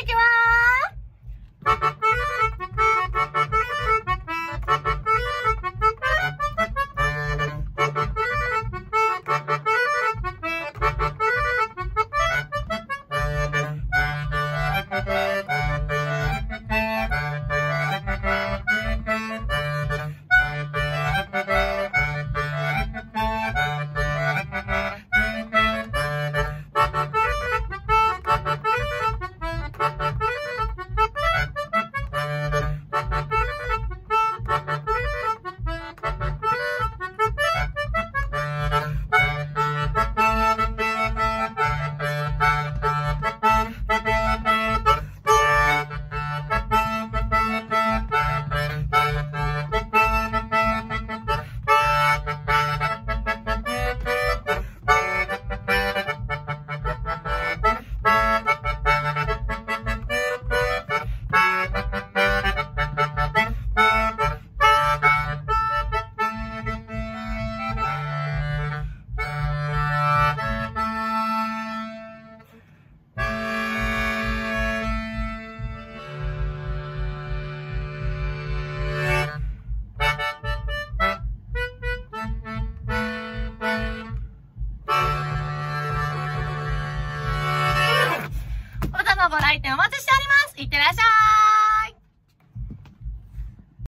にちは。ご来店お待ちしております。いって